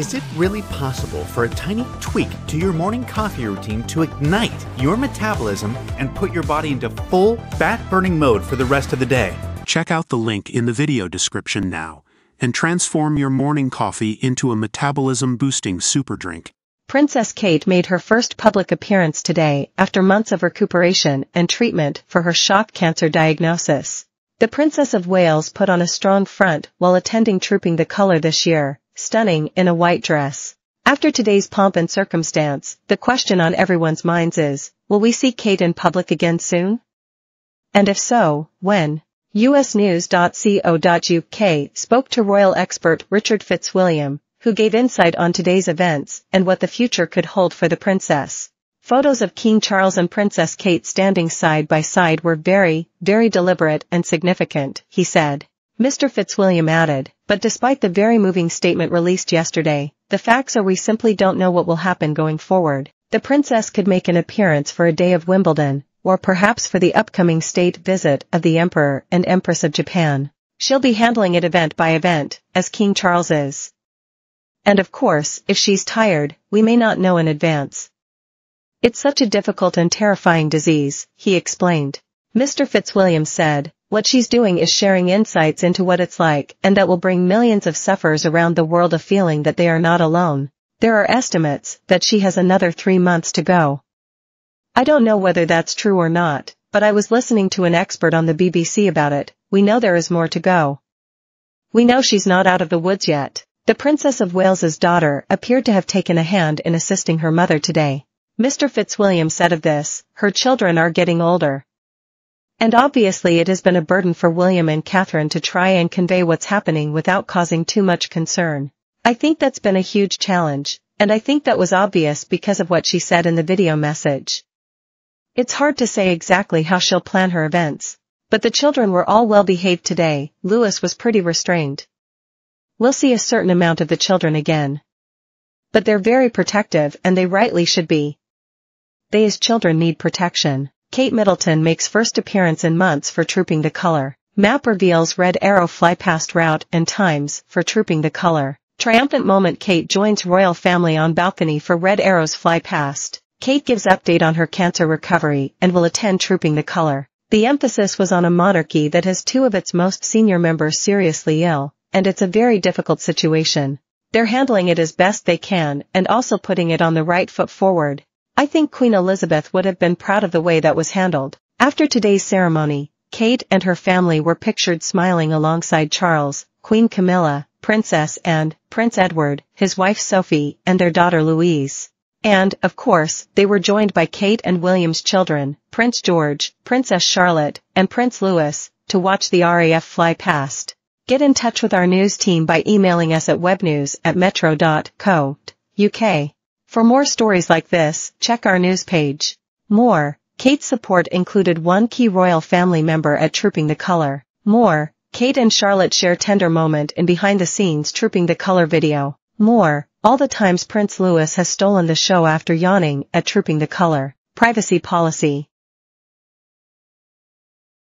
Is it really possible for a tiny tweak to your morning coffee routine to ignite your metabolism and put your body into full fat burning mode for the rest of the day? Check out the link in the video description now and transform your morning coffee into a metabolism boosting super drink. Princess Kate made her first public appearance today after months of recuperation and treatment for her shock cancer diagnosis. The Princess of Wales put on a strong front while attending Trooping the Colour this year, stunning in a white dress. After today's pomp and circumstance, the question on everyone's minds is, will we see Kate in public again soon? And if so, when? usnews.co.uk spoke to royal expert Richard Fitzwilliam, who gave insight on today's events and what the future could hold for the princess. Photos of King Charles and Princess Kate standing side by side were very, very deliberate and significant, he said. Mr. Fitzwilliam added, but despite the very moving statement released yesterday, the facts are we simply don't know what will happen going forward. The princess could make an appearance for a day of Wimbledon, or perhaps for the upcoming state visit of the Emperor and Empress of Japan. She'll be handling it event by event, as King Charles is. And of course, if she's tired, we may not know in advance. It's such a difficult and terrifying disease, he explained. Mr. Fitzwilliam said, what she's doing is sharing insights into what it's like and that will bring millions of sufferers around the world a feeling that they are not alone. There are estimates that she has another three months to go. I don't know whether that's true or not, but I was listening to an expert on the BBC about it, we know there is more to go. We know she's not out of the woods yet. The Princess of Wales's daughter appeared to have taken a hand in assisting her mother today. Mr. Fitzwilliam said of this, her children are getting older. And obviously it has been a burden for William and Catherine to try and convey what's happening without causing too much concern. I think that's been a huge challenge, and I think that was obvious because of what she said in the video message. It's hard to say exactly how she'll plan her events. But the children were all well behaved today, Louis was pretty restrained. We'll see a certain amount of the children again. But they're very protective and they rightly should be. They as children need protection. Kate Middleton makes first appearance in months for Trooping the Colour. Map reveals Red Arrow fly past route and times for Trooping the Colour. Triumphant moment Kate joins royal family on balcony for Red Arrow's fly past. Kate gives update on her cancer recovery and will attend Trooping the Colour. The emphasis was on a monarchy that has two of its most senior members seriously ill, and it's a very difficult situation. They're handling it as best they can and also putting it on the right foot forward. I think Queen Elizabeth would have been proud of the way that was handled. After today's ceremony, Kate and her family were pictured smiling alongside Charles, Queen Camilla, Princess Anne Prince Edward, his wife Sophie, and their daughter Louise. And, of course, they were joined by Kate and William's children, Prince George, Princess Charlotte, and Prince Louis, to watch the RAF fly past. Get in touch with our news team by emailing us at webnews at metro.co.uk. For more stories like this, check our news page. More, Kate's support included one key royal family member at Trooping the Colour. More, Kate and Charlotte share tender moment in behind-the-scenes Trooping the Colour video. More, all the times Prince Louis has stolen the show after yawning at Trooping the Colour. Privacy policy.